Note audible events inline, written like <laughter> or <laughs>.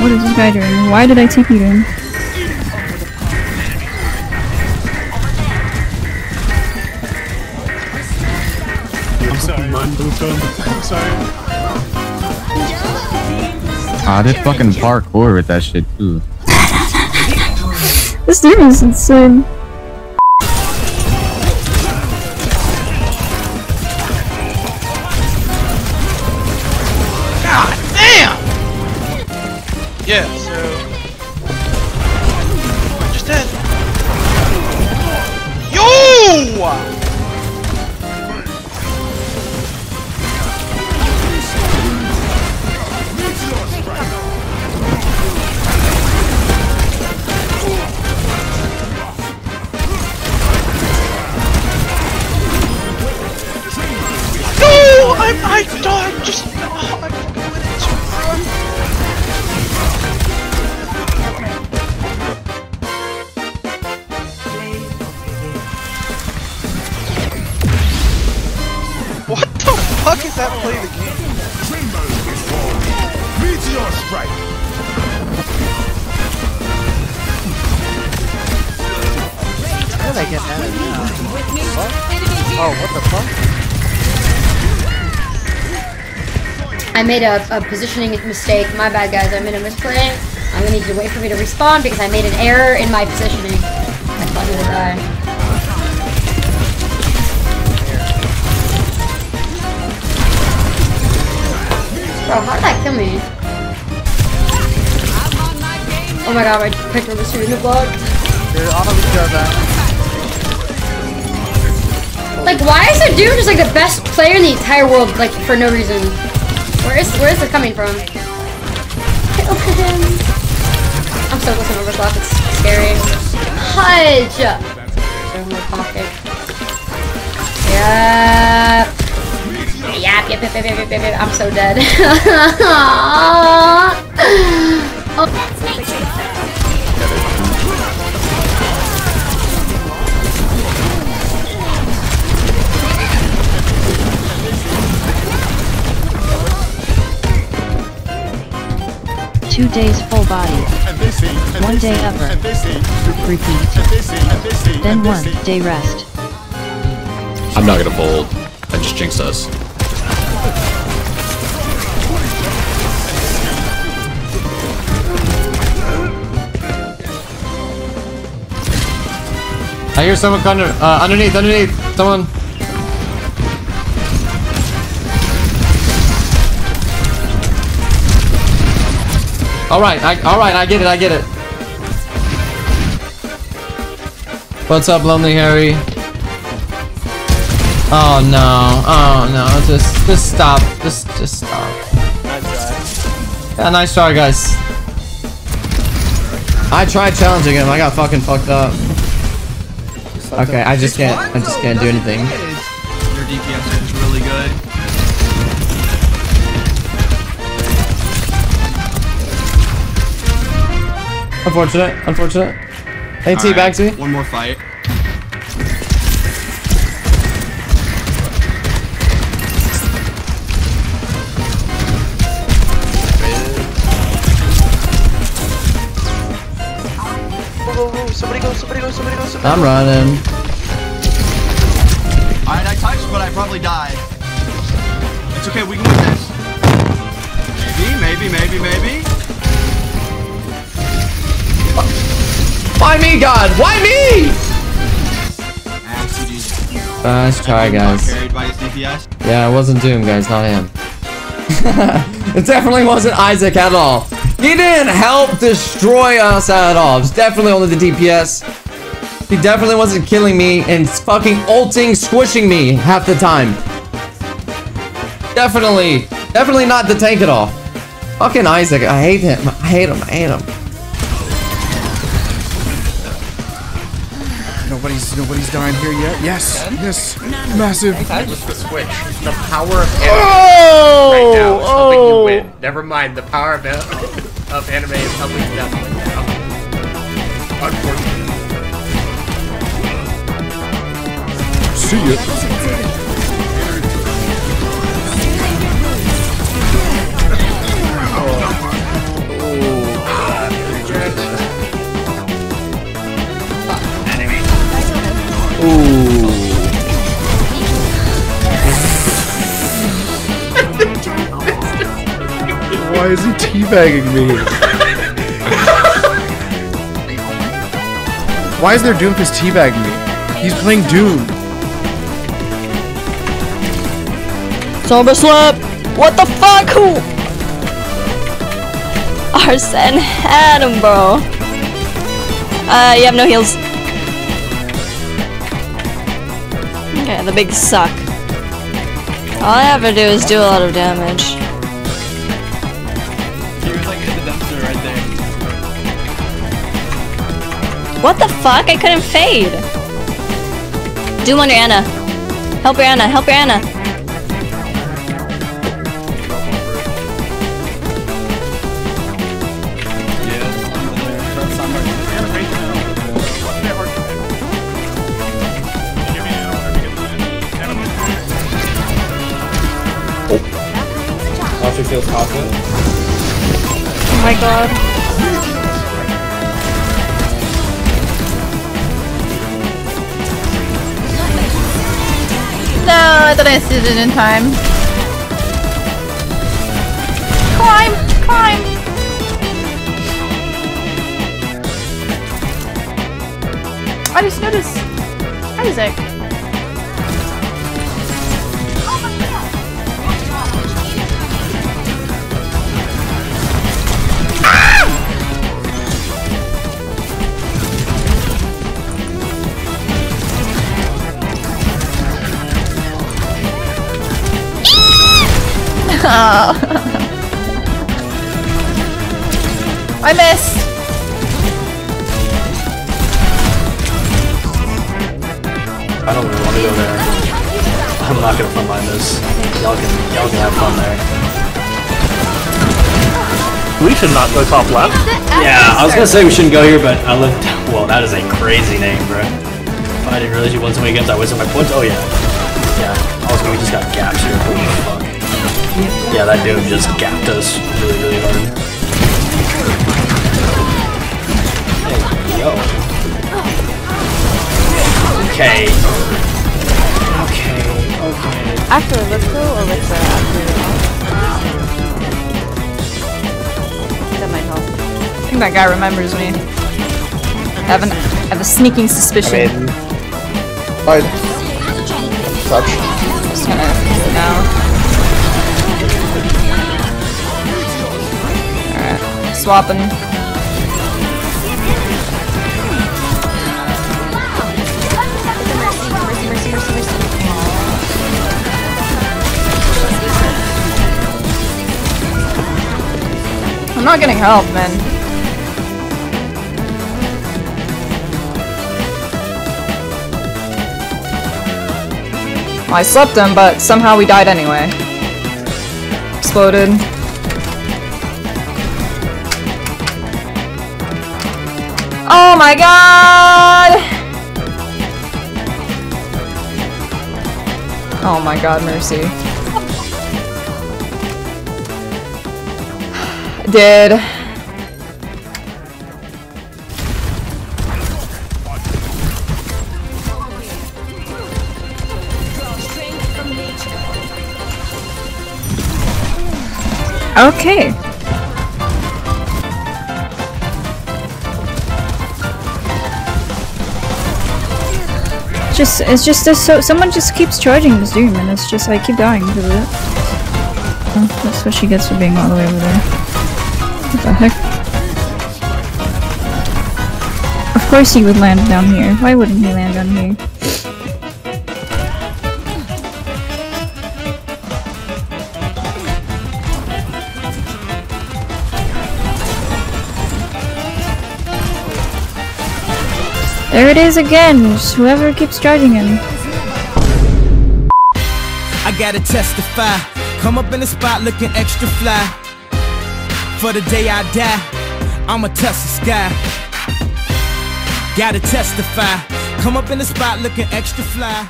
What is this guy doing? Why did I TP him? I'm sorry. I'm sorry. Ah, this fucking parkour with that shit too. This dude is insane. Yeah, so. Just dead. Yo! No! I'm, I died just. That play the game? Meteor strike. How did I get that? What? Oh, what the fuck? I made a, a positioning mistake. My bad, guys. I made a misplay. I'm gonna need you to wait for me to respawn because I made an error in my positioning. I thought you would die. Bro, how did that kill me? Oh my god, my picture was shooting the block. Dude, all of each other. Like, why is the dude just like the best player in the entire world, like, for no reason? Where is where is it coming from? Kill <laughs> him. I'm so close to overclock, it's scary. Hudge! In my pocket. I'm so dead. Two days full body. One day ever. Repeat. Then one day rest. I'm not gonna fold. I just jinxed us. I hear someone under, uh, underneath, underneath, someone. All right, I, all right, I get it, I get it. What's up, Lonely Harry? Oh no, oh no, just, just stop, just, just stop. Nice Yeah, nice try, guys. I tried challenging him, I got fucking fucked up. Okay, I just can't, I just can't do anything. Your DPS is really good. Unfortunate, unfortunate. Hey, T, Alright, back to me. One more fight. Somebody go, somebody go, somebody I'm running. Alright, I touched, but I probably died. It's okay, we can win this. Maybe, maybe, maybe, maybe. Why me, God? Why me? CG's Nice try, guys. carried by his DPS. Yeah, it wasn't Doom, guys, not him. <laughs> it definitely wasn't Isaak at all. He didn't help destroy us at all. It was definitely only the DPS. He definitely wasn't killing me and fucking ulting, squishing me half the time. Definitely, definitely not the tank at all. Fucking Isaak, I hate him. I hate him. I hate him. Nobody's nobody's dying here yet. Yes, yes, massive. That was the switch. The power of anime Oh! right now is helping Oh! you win. Never mind, the power of, of anime is helping win now. Unfortunately. See ya. Teabagging me? Why is there Doomfist teabagging me? He's playing Doom. Sober slap! What the fuck? Who? Arsene had him, bro. Uh, you have no heals. Okay, the big suck. All I have to do is do a lot of damage. What the fuck? I couldn't fade. Doom on your Ana. Help your Ana. Help your Ana. Monster feels confident. Oh my god. No, I thought I did it in time. Climb! Climb! I just noticed Isaak. <laughs> I missed. I don't really want to go there. I'm not gonna frontline this. Y'all can y'all can have fun there. We should not go top left. Yeah, I was gonna say we shouldn't go here, but I looked. Well, that is a crazy name, bro. I didn't realize you won so many games. I wasted my points. Oh yeah, yeah. Also, we just got gaps here. Holy fuck. Yeah, that dude just gapped us really, really hard. Hey, yo. Okay. Okay. Okay. After Ellipso or with the after That might help. I think that guy remembers me. I have, an, I have a sneaking suspicion. Fine. Touch. Just gonna now. Swapping. I'm not getting help, man. I slept him, but somehow we died anyway. Exploded. Oh my god! Oh my god, Mercy. <sighs> Did. Okay. Just, it's just this, so someone just keeps charging this Doom, and it's just I keep dying because of it. Oh, that's what she gets for being all the way over there. What the heck? Of course he would land down here. Why wouldn't he land down here? There it is again! Just whoever keeps charging him. I gotta testify. Come up in the spot looking extra fly. For the day I die, I'ma touch the sky. Gotta testify. Come up in the spot looking extra fly.